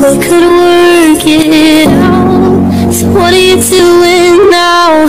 we could work it out. So what are you doing now?